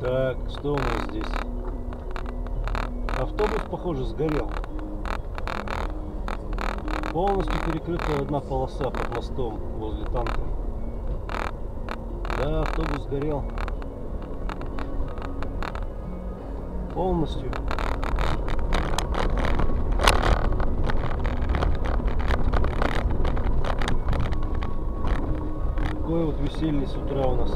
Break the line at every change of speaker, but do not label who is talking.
Так, что у нас здесь? Автобус, похоже, сгорел. Полностью перекрыта одна полоса под мостом возле танка. Да, автобус сгорел. Полностью. Такое вот веселье с утра у нас.